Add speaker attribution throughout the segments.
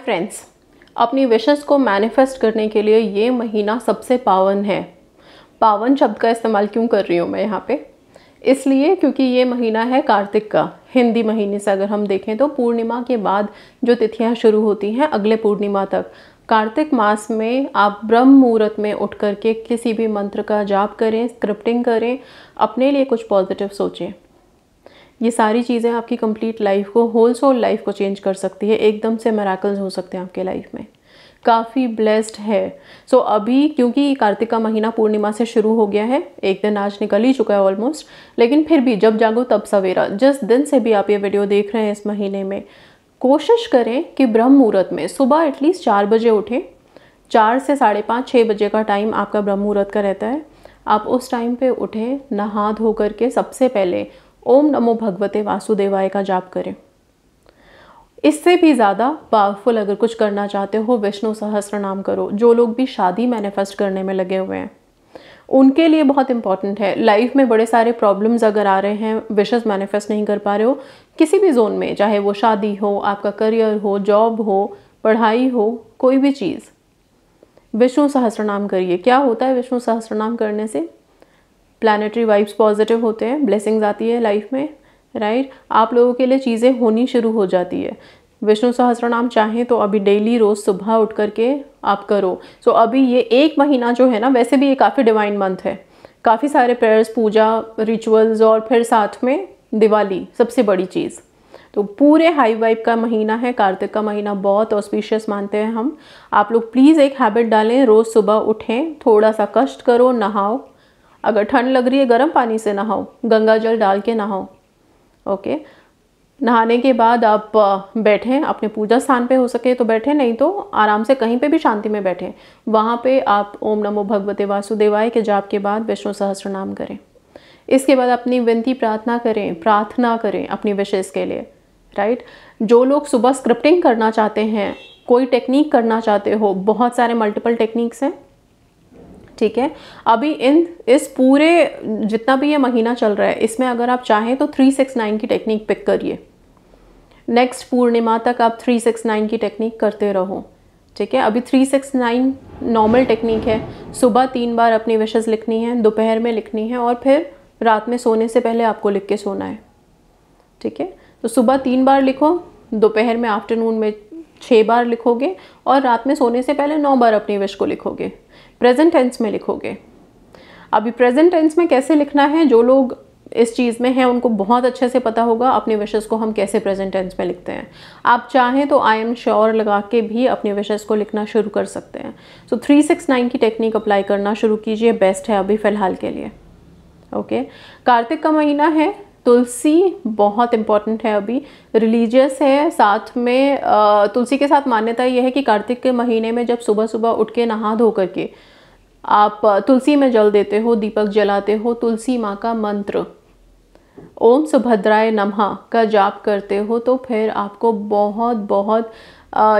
Speaker 1: Friends अपनी विशेष को manifest करने के लिए ये महीना सबसे पावन है। पावन शब्द का इस्तेमाल क्यों कर रही हूँ मैं यहाँ पे? इसलिए क्योंकि ये महीना है कार्तिक का, हिंदी महीने से अगर हम देखें तो पूर्णिमा के बाद जो तिथियाँ शुरू होती हैं अगले पूर्णिमा तक। कार्तिक मास में आप ब्रह्म मुहूर्त में उठ करके किसी भी मंत्र का जाप करें स्क्रिप्टिंग करें, अपने लिए कुछ पॉजिटिव सोचें। ये सारी चीज़ें आपकी कंप्लीट लाइफ को होल सोल लाइफ को चेंज कर सकती है। एकदम से मेराकल्स हो सकते हैं आपके लाइफ में। काफ़ी ब्लेस्ड है। सो so, अभी क्योंकि कार्तिक का महीना पूर्णिमा से शुरू हो गया है एक दिन आज निकल ही चुका है ऑलमोस्ट लेकिन फिर भी जब जागो तब सवेरा। जिस दिन से भी आप ये वीडियो देख रहे हैं इस महीने में कोशिश करें कि ब्रह्म मुहूर्त में सुबह एटलीस्ट चार बजे उठें। चार से साढ़े पाँच छः बजे का टाइम आपका ब्रह्म मुहूर्त का रहता है। आप उस टाइम पे उठें नहा धो करके सबसे पहले ओम नमो भगवते वासुदेवाय का जाप करें। इससे भी ज़्यादा पावरफुल अगर कुछ करना चाहते हो, विष्णु सहस्र नाम करो। जो लोग भी शादी मैनिफेस्ट करने में लगे हुए हैं, उनके लिए बहुत इंपॉर्टेंट है। लाइफ में बड़े सारे प्रॉब्लम्स अगर आ रहे हैं विशेष मैनिफेस्ट नहीं कर पा रहे हो, किसी भी जोन में, चाहे वो शादी हो, आपका करियर हो जॉब हो, पढ़ाई हो, कोई भी चीज़। विष्णु सहस्त्र नाम करिए। क्या होता है विष्णु सहस्त्र नाम करने से? प्लानिटरी वाइब्स पॉजिटिव होते हैं ब्लेसिंग्स आती है लाइफ में राइट right? आप लोगों के लिए चीज़ें होनी शुरू हो जाती है। विष्णु सहस्त्र नाम चाहें तो अभी डेली रोज़ सुबह उठ करके आप करो। सो so, अभी ये एक महीना जो है ना वैसे भी ये काफ़ी डिवाइन मंथ है। काफ़ी सारे प्रेयर्स पूजा रिचुअल्स और फिर साथ में दिवाली सबसे बड़ी चीज़। तो पूरे हाई वाइब का महीना है कार्तिक का महीना बहुत ऑस्पिशियस मानते हैं हम। आप लोग प्लीज़ एक हैबिट डालें रोज़ सुबह उठें थोड़ा सा कष्ट करो नहाओ अगर ठंड लग रही है, गर्म पानी से नहाओ, गंगा जल डाल के नहाओ ओके नहाने के बाद आप बैठें, अपने पूजा स्थान पे हो सके तो बैठें, नहीं तो आराम से कहीं पे भी शांति में बैठें। वहाँ पे आप ओम नमो भगवते वासुदेवाय के जाप के बाद विष्णु सहस्र नाम करें। इसके बाद अपनी विनती प्रार्थना करें प्रार्थना करें अपनी विशेष के लिए राइट जो लोग सुबह स्क्रिप्टिंग करना चाहते हैं, कोई टेक्निक करना चाहते हो, बहुत सारे मल्टीपल टेक्निक्स हैं। ठीक है? अभी इन, इस पूरे, जितना भी ये महीना चल रहा है, इसमें अगर आप चाहें तो थ्री सिक्स नाइन की टेक्निक पिक करिए। नेक्स्ट पूर्णिमा तक आप थ्री सिक्स नाइन की टेक्निक करते रहो। ठीक है? अभी three six nine normal technique है। सुबह तीन बार अपनी विशेष लिखनी है, दोपहर में लिखनी है और फिर रात में सोने से पहले आपको लिख के सोना है। ठीक है? तो सुबह तीन बार लिखो, दोपहर में आफ्टरनून में छः बार लिखोगे और रात में सोने से पहले नौ बार अपनी विश को लिखोगे। प्रेजेंट टेंस में लिखोगे। अभी प्रेजेंट टेंस में कैसे लिखना है? जो लोग इस चीज़ में हैं, उनको बहुत अच्छे से पता होगा अपने विशेष को हम कैसे प्रेजेंट टेंस में लिखते हैं। आप चाहें तो आई एम श्योर लगा के भी अपने विशेष को लिखना शुरू कर सकते हैं। सो थ्री सिक्स नाइन की टेक्निक अप्लाई करना शुरू कीजिए बेस्ट है अभी फ़िलहाल के लिए। Okay okay. कार्तिक का महीना है तुलसी बहुत इंपॉर्टेंट है अभी। रिलीजियस है, साथ में तुलसी के साथ मान्यता यह है कि कार्तिक के महीने में जब सुबह सुबह उठ के नहा धो करके आप तुलसी में जल देते हो, दीपक जलाते हो, तुलसी माँ का मंत्र, ओम सुभद्राय नमः का जाप करते हो तो फिर आपको बहुत बहुत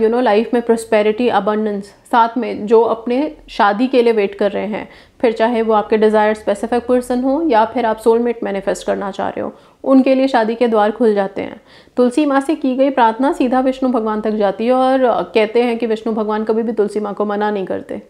Speaker 1: यू नो लाइफ में प्रोस्पेरिटी अबंडेंस साथ में जो अपने शादी के लिए वेट कर रहे हैं, फिर चाहे वो आपके डिज़ायर स्पेसिफिक पर्सन हो या फिर आप सोलमेट मैनिफेस्ट करना चाह रहे हो, उनके लिए शादी के द्वार खुल जाते हैं। तुलसी माँ से की गई प्रार्थना सीधा विष्णु भगवान तक जाती है और कहते हैं कि विष्णु भगवान कभी भी तुलसी माँ को मना नहीं करते।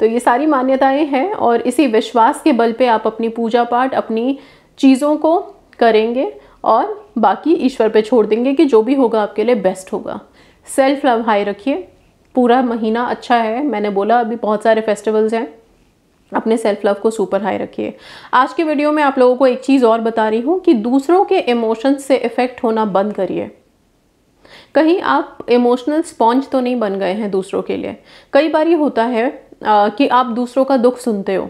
Speaker 1: तो ये सारी मान्यताएँ हैं और इसी विश्वास के बल पे आप अपनी पूजा पाठ, अपनी चीज़ों को करेंगे और बाकी ईश्वर पे छोड़ देंगे कि जो भी होगा आपके लिए बेस्ट होगा। सेल्फ लव हाई रखिए। पूरा महीना अच्छा है। मैंने बोला अभी बहुत सारे फेस्टिवल्स हैं। अपने सेल्फ लव को सुपर हाई रखिए। आज के वीडियो में आप लोगों को एक चीज़ और बता रही हूँ कि दूसरों के इमोशंस से इफ़ेक्ट होना बंद करिए। कहीं आप इमोशनल स्पॉन्ज तो नहीं बन गए हैं दूसरों के लिए। कई बार ये होता है आ, कि आप दूसरों का दुख सुनते हो।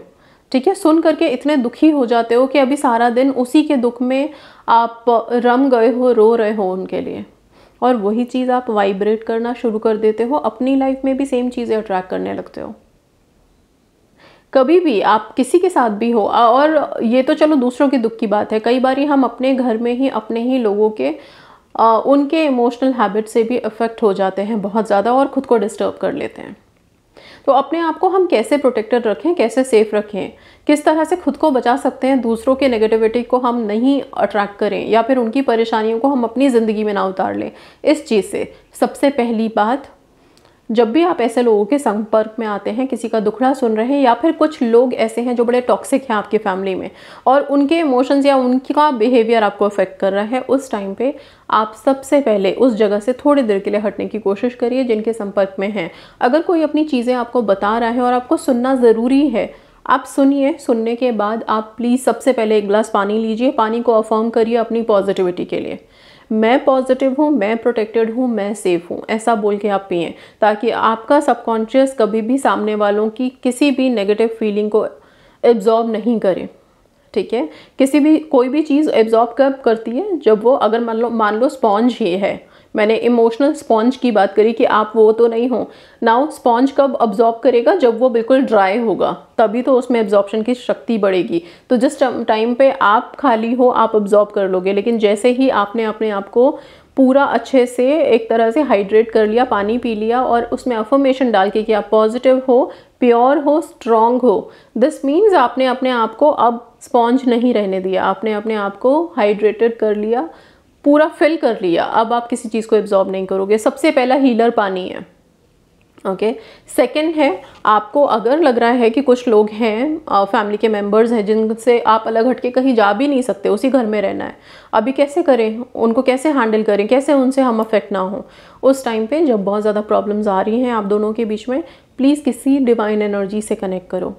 Speaker 1: ठीक है? सुन करके इतने दुखी हो जाते हो कि अभी सारा दिन उसी के दुख में आप रम गए हो रो रहे हो उनके लिए। और वही चीज़ आप वाइब्रेट करना शुरू कर देते हो, अपनी लाइफ में भी सेम चीज़ें अट्रैक्ट करने लगते हो। कभी भी आप किसी के साथ भी हो और ये तो चलो दूसरों के दुख की बात है, कई बार हम अपने घर में ही, अपने ही लोगों के उनके इमोशनल हैबिट से भी अफेक्ट हो जाते हैं बहुत ज़्यादा और ख़ुद को डिस्टर्ब कर लेते हैं। तो अपने आप को हम कैसे प्रोटेक्टेड रखें, कैसे सेफ़ रखें? किस तरह से खुद को बचा सकते हैं, दूसरों के नेगेटिविटी को हम नहीं अट्रैक्ट करें, या फिर उनकी परेशानियों को हम अपनी ज़िंदगी में ना उतार लें? इस चीज़ से सबसे पहली बात जब भी आप ऐसे लोगों के संपर्क में आते हैं, किसी का दुखड़ा सुन रहे हैं या फिर कुछ लोग ऐसे हैं जो बड़े टॉक्सिक हैं आपकी फैमिली में और उनके इमोशंस या उनका बिहेवियर आपको अफेक्ट कर रहा है, उस टाइम पे आप सबसे पहले उस जगह से थोड़ी देर के लिए हटने की कोशिश करिए जिनके संपर्क में हैं। अगर कोई अपनी चीज़ें आपको बता रहा है और आपको सुनना ज़रूरी है, आप सुनिए। सुनने के बाद आप प्लीज़ सबसे पहले एक गिलास पानी लीजिए। पानी को अफर्म करिए अपनी पॉजिटिविटी के लिए। मैं पॉजिटिव हूँ, मैं प्रोटेक्टेड हूँ, मैं सेफ़ हूँ, ऐसा बोल के आप पिए। ताकि आपका सबकॉन्शियस कभी भी सामने वालों की किसी भी नेगेटिव फीलिंग को एब्जॉर्ब नहीं करे। ठीक है? किसी भी, कोई भी चीज़ एब्जॉर्ब कब करती है? जब वो, अगर मान लो मान लो स्पॉन्ज ही है मैंने इमोशनल स्पॉन्ज की बात करी कि आप वो तो नहीं हो। नाउ स्पॉन्ज कब अब्जॉर्ब करेगा? जब वो बिल्कुल ड्राई होगा, तभी तो उसमें एब्जॉर्प्शन की शक्ति बढ़ेगी। तो जिस टाइम पे आप खाली हो, आप अब्जॉर्ब कर लोगे। लेकिन जैसे ही आपने अपने आप को पूरा अच्छे से एक तरह से हाइड्रेट कर लिया, पानी पी लिया और उसमें अफर्मेशन डाल के कि आप पॉजिटिव हो प्योर हो स्ट्रॉन्ग हो दिस मीन्स आपने अपने आप को अब स्पॉन्ज नहीं रहने दिया। आपने अपने आप को हाइड्रेटेड कर लिया। पूरा फिल कर लिया। अब आप किसी चीज़ को एब्जॉर्ब नहीं करोगे। सबसे पहला हीलर पानी है। Okay okay. सेकेंड है, आपको अगर लग रहा है कि कुछ लोग हैं फैमिली के मेंबर्स हैं, जिनसे आप अलग हट के कहीं जा भी नहीं सकते, उसी घर में रहना है। अभी कैसे करें? उनको कैसे हैंडल करें? कैसे उनसे हम अफेक्ट ना हो? उस टाइम पे जब बहुत ज़्यादा प्रॉब्लम्स आ रही हैं आप दोनों के बीच में प्लीज़ किसी डिवाइन एनर्जी से कनेक्ट करो।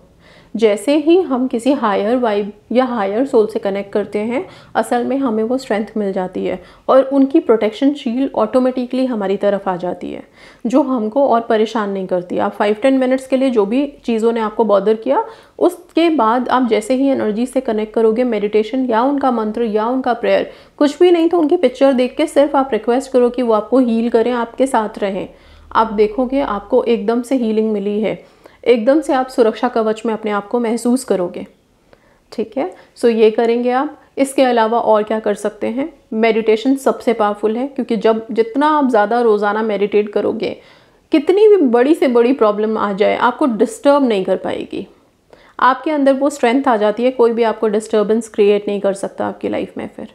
Speaker 1: जैसे ही हम किसी हायर वाइब या हायर सोल से कनेक्ट करते हैं, असल में हमें वो स्ट्रेंथ मिल जाती है और उनकी प्रोटेक्शन शील ऑटोमेटिकली हमारी तरफ़ आ जाती है, जो हमको और परेशान नहीं करती। आप फाइव टेन मिनट्स के लिए जो भी चीज़ों ने आपको बॉदर किया, उसके बाद आप जैसे ही एनर्जी से कनेक्ट करोगे मेडिटेशन या उनका मंत्र या उनका प्रेयर कुछ भी नहीं तो उनकी पिक्चर देख के सिर्फ़ आप रिक्वेस्ट करो कि वो आपको हील करें, आपके साथ रहें। आप देखोगे आपको एकदम से हीलिंग मिली है। एकदम से आप सुरक्षा कवच में अपने आप को महसूस करोगे। ठीक है? सो ये करेंगे आप। इसके अलावा और क्या कर सकते हैं? मेडिटेशन सबसे पावरफुल है, क्योंकि जब जितना आप ज़्यादा रोज़ाना मेडिटेट करोगे, कितनी भी बड़ी से बड़ी प्रॉब्लम आ जाए, आपको डिस्टर्ब नहीं कर पाएगी। आपके अंदर वो स्ट्रेंथ आ जाती है, कोई भी आपको डिस्टर्बेंस क्रिएट नहीं कर सकता आपकी लाइफ में फिर।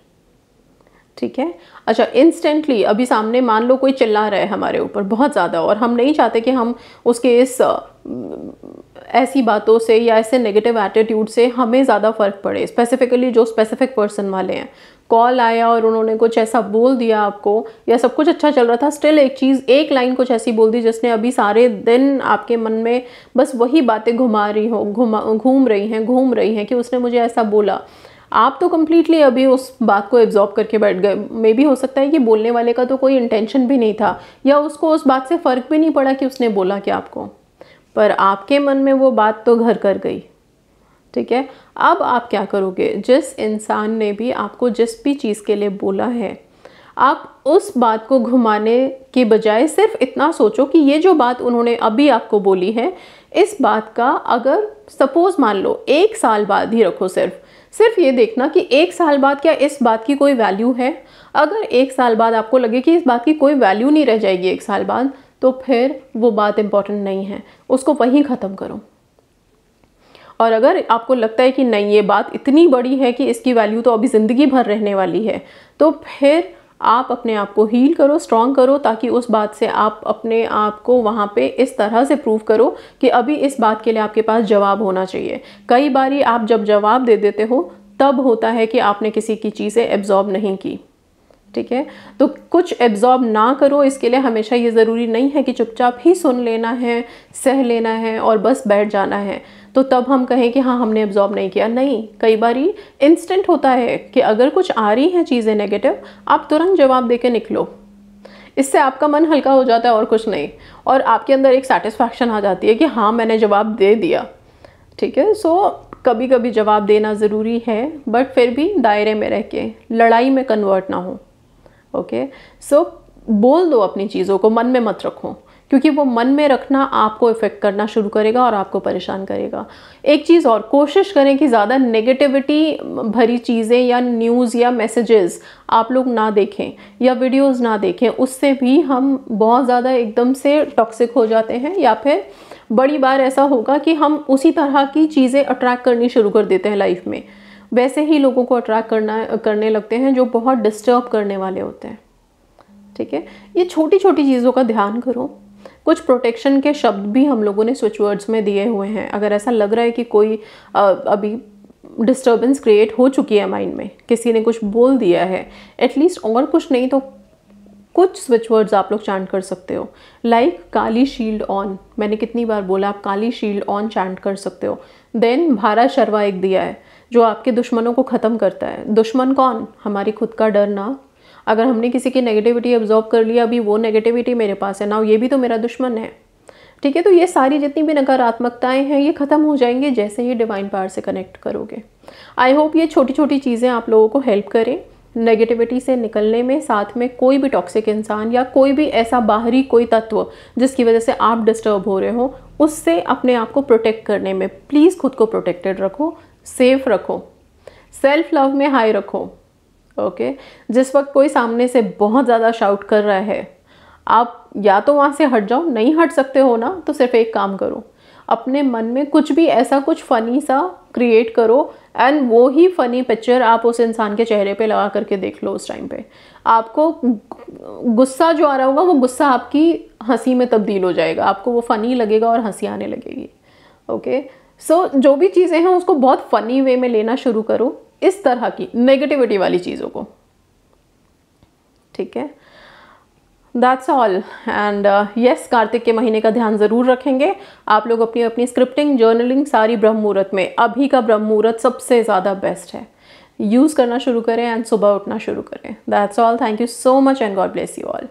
Speaker 1: ठीक है? अच्छा इंस्टेंटली अभी सामने मान लो कोई चिल्ला रहा है हमारे ऊपर बहुत ज़्यादा और हम नहीं चाहते कि हम उसके इस ऐसी बातों से या ऐसे नेगेटिव एटीट्यूड से हमें ज़्यादा फ़र्क पड़े। स्पेसिफिकली जो स्पेसिफिक पर्सन वाले हैं। कॉल आया और उन्होंने कुछ ऐसा बोल दिया आपको या सब कुछ अच्छा चल रहा था स्टिल एक चीज़, एक लाइन कुछ ऐसी बोल दी जिसने अभी सारे दिन आपके मन में बस वही बातें घुमा रही हो, घुमा, घूम रही हैं, घूम रही हैं कि उसने मुझे ऐसा बोला। आप तो कम्प्लीटली अभी उस बात को एब्जॉर्ब करके बैठ गए। मे भी हो सकता है कि बोलने वाले का तो कोई इंटेंशन भी नहीं था, या उसको उस बात से फ़र्क भी नहीं पड़ा कि उसने बोला क्या आपको। पर आपके मन में वो बात तो घर कर गई। ठीक है? अब आप क्या करोगे? जिस इंसान ने भी आपको जिस भी चीज़ के लिए बोला है, आप उस बात को घुमाने के बजाय सिर्फ़ इतना सोचो कि ये जो बात उन्होंने अभी आपको बोली है, इस बात का अगर सपोज़ मान लो, एक साल बाद ही रखो सिर्फ़ सिर्फ़ ये देखना कि एक साल बाद क्या इस बात की कोई वैल्यू है? अगर एक साल बाद आपको लगे कि इस बात की कोई वैल्यू नहीं रह जाएगी एक साल बाद तो फिर वो बात इंपॉर्टेंट नहीं है। उसको वहीं ख़त्म करो। और अगर आपको लगता है कि नहीं, ये बात इतनी बड़ी है कि इसकी वैल्यू तो अभी ज़िंदगी भर रहने वाली है तो फिर आप अपने आप को हील करो स्ट्रॉन्ग करो ताकि उस बात से आप अपने आप को वहाँ पे इस तरह से प्रूव करो कि अभी इस बात के लिए आपके पास जवाब होना चाहिए। कई बार आप जब जवाब दे देते हो, तब होता है कि आपने किसी की चीज़ें एब्जॉर्ब नहीं की। ठीक है? तो कुछ एब्जॉर्ब ना करो, इसके लिए हमेशा ये ज़रूरी नहीं है कि चुपचाप ही सुन लेना है, सह लेना है और बस बैठ जाना है। तो तब हम कहें कि हाँ हमने एब्जॉर्ब नहीं किया। नहीं, कई बार इंस्टेंट होता है कि अगर कुछ आ रही हैं चीज़ें नेगेटिव आप तुरंत जवाब दे के निकलो। इससे आपका मन हल्का हो जाता है और कुछ नहीं। और आपके अंदर एक सेटिस्फैक्शन आ जाती है कि हाँ मैंने जवाब दे दिया। ठीक है? सो कभी कभी जवाब देना ज़रूरी है बट फिर भी दायरे में रह के, लड़ाई में कन्वर्ट ना हो। ओके सो बोल दो अपनी चीज़ों को, मन में मत रखो। क्योंकि वो मन में रखना आपको इफ़ेक्ट करना शुरू करेगा और आपको परेशान करेगा। एक चीज़ और, कोशिश करें कि ज़्यादा नेगेटिविटी भरी चीज़ें या न्यूज़ या मैसेजेस आप लोग ना देखें या वीडियोस ना देखें, उससे भी हम बहुत ज़्यादा एकदम से टॉक्सिक हो जाते हैं या फिर बड़ी बार ऐसा होगा कि हम उसी तरह की चीज़ें अट्रैक्ट करनी शुरू कर देते हैं लाइफ में। वैसे ही लोगों को अट्रैक्ट करना, करने लगते हैं जो बहुत डिस्टर्ब करने वाले होते हैं। ठीक है? ये छोटी छोटी चीज़ों का ध्यान करो। कुछ प्रोटेक्शन के शब्द भी हम लोगों ने स्विच वर्ड्स में दिए हुए हैं। अगर ऐसा लग रहा है कि कोई अभी डिस्टर्बेंस क्रिएट हो चुकी है माइंड में किसी ने कुछ बोल दिया है एटलीस्ट और कुछ नहीं तो कुछ स्विच वर्ड्स आप लोग चैंट कर सकते हो। Like like, Kali shield on मैंने कितनी बार बोला आप काली शील्ड ऑन चैंट कर सकते हो। देन भारा शर्वा एक दिया है जो आपके दुश्मनों को ख़त्म करता है। दुश्मन कौन? हमारी खुद का डर ना अगर हमने किसी की नेगेटिविटी ऑब्जॉर्व कर लिया, अभी वो नेगेटिविटी मेरे पास है ना ये भी तो मेरा दुश्मन है। ठीक है तो ये सारी जितनी भी नकारात्मकताएँ हैं, ये ख़त्म हो जाएँगे जैसे ही डिवाइन पावर से कनेक्ट करोगे। आई होप ये छोटी छोटी चीज़ें आप लोगों को हेल्प करें नेगेटिविटी से निकलने में, साथ में कोई भी टॉक्सिक इंसान या कोई भी ऐसा बाहरी कोई तत्व जिसकी वजह से आप डिस्टर्ब हो रहे हो, उससे अपने आप को प्रोटेक्ट करने में प्लीज़ खुद को प्रोटेक्टेड रखो सेफ़ रखो सेल्फ लव में हाई रखो। ओके जिस वक्त कोई सामने से बहुत ज़्यादा शाउट कर रहा है आप या तो वहाँ से हट जाओ नहीं हट सकते हो ना तो सिर्फ़ एक काम करो। अपने मन में कुछ भी ऐसा कुछ फ़नी सा क्रिएट करो एंड वो ही फ़नी पिक्चर आप उस इंसान के चेहरे पे लगा करके देख लो उस टाइम पे। आपको गुस्सा जो आ रहा होगा वो गुस्सा आपकी हँसी में तब्दील हो जाएगा। आपको वो फ़नी लगेगा और हँसी आने लगेगी। ओके सो so, जो भी चीज़ें हैं उसको बहुत फ़नी वे में लेना शुरू करो। इस तरह की नेगेटिविटी वाली चीज़ों को। ठीक है? That's all and yes Kartik के महीने का ध्यान ज़रूर रखेंगे। आप लोग अपनी अपनी स्क्रिप्टिंग जर्नलिंग सारी ब्रह्म मुहूर्त में। अभी का ब्रह्म मुहूर्त सबसे ज़्यादा बेस्ट है। यूज़ करना शुरू करें एंड सुबह उठना शुरू करें। That's all thank you so much and God bless you all